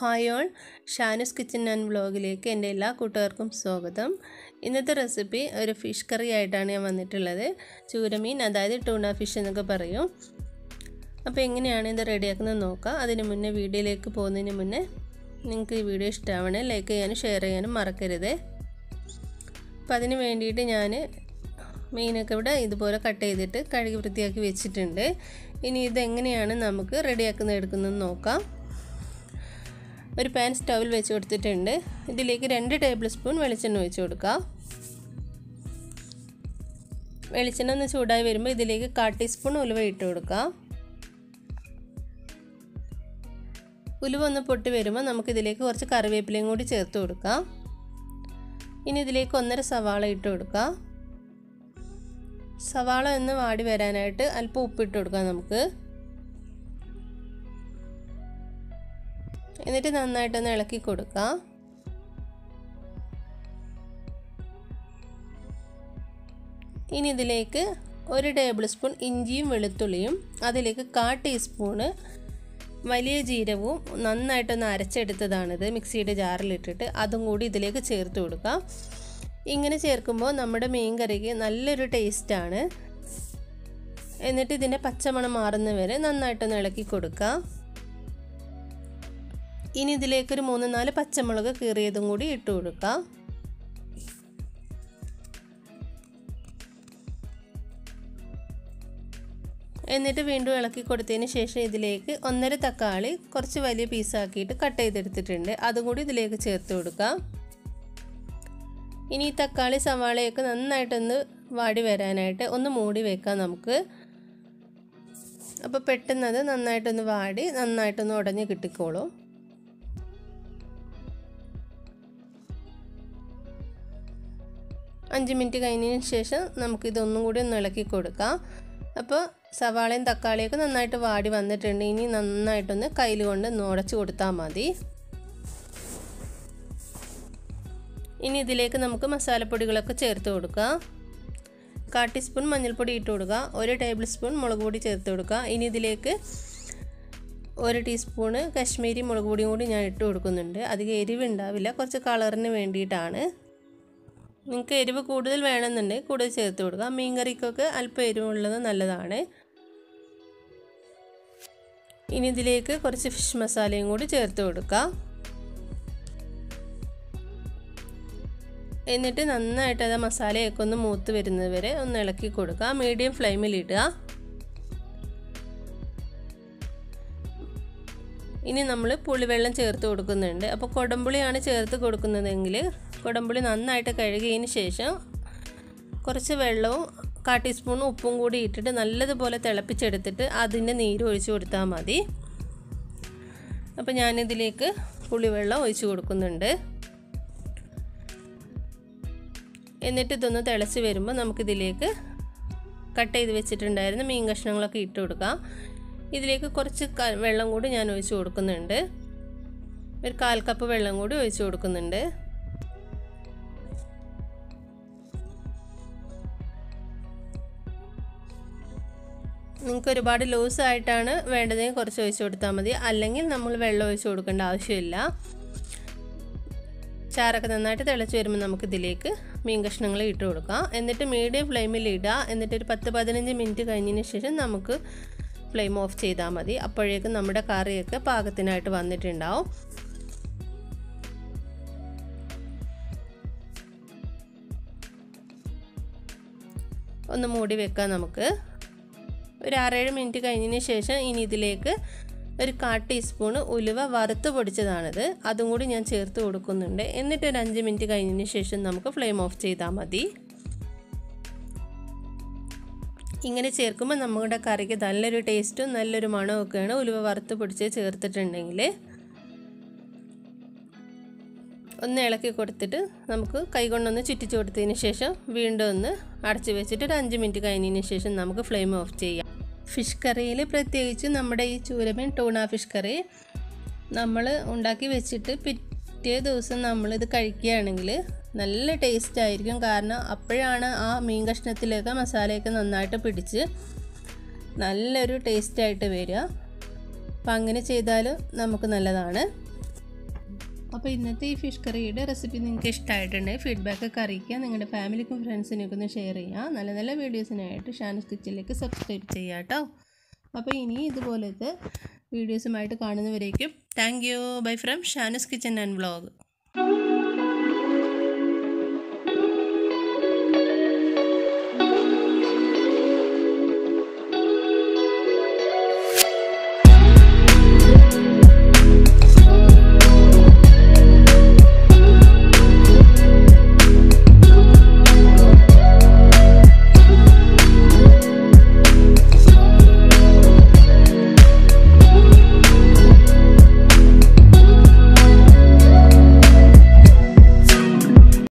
Hi all. Shanu's kitchen and വ്ളോഗിലേക്ക് എന്റെ എല്ലാ കൂട്ടുകാർക്കും സ്വാഗതം. ഇന്നത്തെ റെസിപ്പി ഒരു ഫിഷ് കറി ആയിട്ടാണ് ഞാൻ വന്നിട്ടുള്ളത്. ചൂരമീൻ അതായത് ടൂണ ഫിഷ് എന്നൊക്കെ പറയും. അപ്പോൾ എങ്ങനെയാണ് ഇത് റെഡിയാക്കുന്നത് നോക്കാം. അതിന് മുന്നേ വീഡിയോയിലേക്ക് പോകുന്നതിന് മുന്നേ നിങ്ങൾക്ക് ഈ വീഡിയോ ഇഷ്ടമാവണേ ലൈക്ക് ചെയ്യാനും ഷെയർ ചെയ്യാനും മറക്കരുത്. അപ്പോൾ അതിന് വേണ്ടിയിട്ട് ഞാൻ മീനൊക്കെ ഇവിടെ ഇതുപോലെ കട്ട് ചെയ്തിട്ട് കഴുകി വൃത്തിയാക്കി വെച്ചിട്ടുണ്ട്. ഇനി ഇതെങ്ങനെയാണ് നമുക്ക് റെഡിയാക്കുന്നത് എടുക്കുന്നത് നോക്കാം. ഒരു പാൻ സ്റ്റൗവിൽ വെച്ച് കൊടുത്തിട്ടുണ്ട്. ഇതിലേക്ക് രണ്ട് ടേബിൾ സ്പൂൺ വെളിച്ചെണ്ണ ഒഴിച്ച് കൊടുക്കാം. വെളിച്ചെണ്ണ ഒന്ന് ചൂടായി വരുമ്പോൾ ഇതിലേക്ക് കാൽ ടീസ്പൂൺ ഉലുവ ഇട്ട് കൊടുക്കുക ഉലുവ ഒന്ന് പൊട്ടി വരുമ്പോൾ നമുക്കിതിലേക്ക് കുറച്ച് കറിവേപ്പിലയും കൂടി ചേർത്ത് കൊടുക്കാം. ഇനി ഇതിലേക്ക് ഒന്നര സവാള ഇട്ട് കൊടുക്കാം. സവാള ഒന്ന് വാടി വരാനായിട്ട് അല്പം ഉപ്പിട്ട് കൊടുക്കാം നമുക്ക്. എന്നിട്ട് നന്നായിട്ടൊന്ന് ഇളക്കി കൊടുക്കുക ഇനി ഇതിലേക്ക് ഒരു ടേബിൾ സ്പൂൺ ഇഞ്ചിയും വെളുത്തുള്ളിയും അതിലേക്ക് കാ ടീസ്പൂണ് വലിയ ജീരകവും നന്നായിട്ടൊന്ന് അരച്ചെടുത്തതാണിത് മിക്സിയുടെ ജാറിലിട്ടിട്ട്. അതും കൂടി ഇതിലേക്ക് ചേർത്ത് കൊടുക്കാം. ഇങ്ങനെ ചേർക്കുമ്പോൾ നമ്മുടെ മീൻ കറിക്ക് നല്ലൊരു ടേസ്റ്റാണ്. എന്നിട്ട് ഇതിന്റെ പച്ചമണം മാറുന്നവരെ നന്നായിട്ടൊന്ന് ഇളക്കി കൊടുക്കാം. ഇനി ഇതിലേക്ക് ഒരു മൂന്ന് നാല് പച്ചമുളക് കീറിയതും കൂടി ഇട്ട് കൊടുക്കാം. എന്നിട്ട് വീണ്ടും ഇളക്കി കൊടുത്തതിന് ശേഷം ഇതിലേക്ക് ഒന്നര തക്കാളി കുറച്ച് വലിയ പീസാക്കിയിട്ട് കട്ട് ചെയ്തെടുത്തിട്ടുണ്ട്. അതും കൂടി ഇതിലേക്ക് ചേർത്ത് കൊടുക്കാം. ഇനി ഈ തക്കാളി സവാളയൊക്കെ നന്നായിട്ടൊന്ന് വാടി വരാനായിട്ട് ഒന്ന് മൂടി വെക്കാം നമുക്ക്. അപ്പോൾ പെട്ടെന്ന് അത് നന്നായിട്ടൊന്ന് വാടി നന്നായിട്ടൊന്ന് ഉടഞ്ഞ് കിട്ടിക്കോളും. അഞ്ച് മിനിറ്റ് കഴിഞ്ഞതിന് ശേഷം നമുക്കിതൊന്നും കൂടി ഒന്ന് ഇളക്കി കൊടുക്കാം. അപ്പോൾ സവാളയും തക്കാളിയൊക്കെ നന്നായിട്ട് വാടി വന്നിട്ടുണ്ട്. ഇനി നന്നായിട്ടൊന്ന് കയ്യിൽ കൊണ്ട് നുടച്ച് കൊടുത്താൽ മതി. ഇനി ഇതിലേക്ക് നമുക്ക് മസാലപ്പൊടികളൊക്കെ ചേർത്ത് കൊടുക്കാം. കാ ടീസ്പൂൺ മഞ്ഞൾപ്പൊടി ഇട്ട് കൊടുക്കുക. ഒരു ടേബിൾ സ്പൂൺ മുളക് പൊടി ചേർത്ത് കൊടുക്കുക. ഇനി ഇതിലേക്ക് ഒരു ടീസ്പൂണ് കശ്മീരി മുളക് പൊടിയും കൂടി ഞാൻ ഇട്ട് കൊടുക്കുന്നുണ്ട്. അധികം എരിവ് ഉണ്ടാവില്ല. കുറച്ച് കളറിന് വേണ്ടിയിട്ടാണ്. നിങ്ങൾക്ക് എരിവ് കൂടുതൽ വേണമെന്നുണ്ടെങ്കിൽ കൂടുതൽ ചേർത്ത് കൊടുക്കുക. മീൻ കറിക്കൊക്കെ അല്പം എരിവുള്ളത് നല്ലതാണ്. ഇനി ഇതിലേക്ക് കുറച്ച് ഫിഷ് മസാലയും കൂടി ചേർത്ത് കൊടുക്കുക. എന്നിട്ട് നന്നായിട്ട് അത് മസാലയൊക്കെ ഒന്ന് മൂത്ത് വരുന്നത് വരെ ഒന്ന് ഇളക്കി കൊടുക്കുക. മീഡിയം ഫ്ലെയിമിൽ ഇടുക. ഇനി നമ്മൾ പുളിവെള്ളം ചേർത്ത് കൊടുക്കുന്നുണ്ട്. അപ്പോൾ കൊടമ്പുളിയാണ് ചേർത്ത് കൊടുക്കുന്നതെങ്കിൽ കുടംപുളി നന്നായിട്ട് കഴുകിയതിന് ശേഷം കുറച്ച് വെള്ളവും കാ ടീസ്പൂൺ ഉപ്പും കൂടി ഇട്ടിട്ട് നല്ലതുപോലെ തിളപ്പിച്ചെടുത്തിട്ട് അതിന്റെ നീര് ഒഴിച്ചു കൊടുത്താൽ മതി. അപ്പോൾ ഞാനിതിലേക്ക് പുളിവെള്ളം ഒഴിച്ചു കൊടുക്കുന്നുണ്ട്. എന്നിട്ട് ഇതൊന്ന് തിളച്ച് വരുമ്പോൾ നമുക്കിതിലേക്ക് കട്ട് ചെയ്ത് വെച്ചിട്ടുണ്ടായിരുന്ന മീൻ കഷ്ണങ്ങളൊക്കെ ഇട്ട് കൊടുക്കാം. ഇതിലേക്ക് കുറച്ച് വെള്ളം കൂടി ഞാൻ ഒഴിച്ചു കൊടുക്കുന്നുണ്ട്. ഒരു കാൽ കപ്പ് വെള്ളം കൂടി ഒഴിച്ചു കൊടുക്കുന്നുണ്ട്. നിങ്ങൾക്ക് ഒരുപാട് ലൂസ് ആയിട്ടാണ് വേണ്ടതെങ്കിൽ കുറച്ച് ഒഴിച്ച് കൊടുത്താൽ മതി. അല്ലെങ്കിൽ നമ്മൾ വെള്ളം ഒഴിച്ച് കൊടുക്കേണ്ട ആവശ്യമില്ല. ചാറൊക്കെ നന്നായിട്ട് തിളച്ച് വരുമ്പോൾ നമുക്ക് ഇതിലേക്ക് മീൻ കഷ്ണങ്ങൾ ഇട്ട് കൊടുക്കാം. എന്നിട്ട് മീഡിയം ഫ്ലെയിമിൽ ഇടുക. എന്നിട്ട് ഒരു പത്ത് പതിനഞ്ച് മിനിറ്റ് കഴിഞ്ഞതിന് ശേഷം നമുക്ക് ഫ്ലെയിം ഓഫ് ചെയ്താൽ മതി. അപ്പോഴേക്കും നമ്മുടെ കറിയൊക്കെ പാകത്തിനായിട്ട് വന്നിട്ടുണ്ടാവും. ഒന്ന് മൂടി വെക്കാം നമുക്ക്. ഒരു ആറേഴ് മിനിറ്റ് കഴിഞ്ഞതിന് ശേഷം ഇനി ഇതിലേക്ക് ഒരു കാ ടീസ്പൂൺ ഉലുവ വറുത്ത് പൊടിച്ചതാണിത്. അതും കൂടി ഞാൻ ചേർത്ത് കൊടുക്കുന്നുണ്ട്. എന്നിട്ട് ഒരു അഞ്ച് മിനിറ്റ് കഴിഞ്ഞതിന് ശേഷം നമുക്ക് ഫ്ലെയിം ഓഫ് ചെയ്താൽ മതി. ഇങ്ങനെ ചേർക്കുമ്പോൾ നമ്മുടെ കറിക്ക് നല്ലൊരു ടേസ്റ്റും നല്ലൊരു മണമൊക്കെയാണ് ഉലുവ വറുത്ത് പൊടിച്ച് ചേർത്തിട്ടുണ്ടെങ്കിൽ ഒന്ന് ഇളക്കി കൊടുത്തിട്ട് നമുക്ക് കൈകൊണ്ടൊന്ന് ചുറ്റിച്ച് കൊടുത്തതിന് ശേഷം വീണ്ടും ഒന്ന് അടച്ചു വെച്ചിട്ട് ഒരു അഞ്ച് മിനിറ്റ് കഴിഞ്ഞതിന് ശേഷം നമുക്ക് ഫ്ലെയിം ഓഫ് ചെയ്യാം. ഫിഷ് കറിയിൽ പ്രത്യേകിച്ച് നമ്മുടെ ഈ ചൂരമീൻ ടൂണ ഫിഷ് കറി നമ്മൾ ഉണ്ടാക്കി വെച്ചിട്ട് പിറ്റേ ദിവസം നമ്മളിത് കഴിക്കുകയാണെങ്കിൽ നല്ല ടേസ്റ്റ് ആയിരിക്കും. കാരണം അപ്പോഴാണ് ആ മീൻ കഷ്ണത്തിലേക്ക് മസാലയൊക്കെ നന്നായിട്ട് പിടിച്ച് നല്ലൊരു ടേസ്റ്റായിട്ട് വരിക. അപ്പം അങ്ങനെ ചെയ്താലും നമുക്ക് നല്ലതാണ്. അപ്പോൾ ഇന്നത്തെ ഈ ഫിഷ് കറിയുടെ റെസിപ്പി നിങ്ങൾക്ക് ഇഷ്ടമായിട്ടുണ്ടെങ്കിൽ ഫീഡ്ബാക്ക് ഒക്കെ അറിയിക്കുക. നിങ്ങളുടെ ഫാമിലിക്കും ഫ്രണ്ട്സിനൊക്കെ ഒന്ന് ഷെയർ ചെയ്യുക. നല്ല നല്ല വീഡിയോസിനായിട്ട് ഷാനസ് കിച്ചിലേക്ക് സബ്സ്ക്രൈബ് ചെയ്യുക കേട്ടോ. അപ്പോൾ ഇനി ഇതുപോലത്തെ വീഡിയോസുമായിട്ട് കാണുന്നവരേക്കും thank you. Bye from Shanu's kitchen and vlog.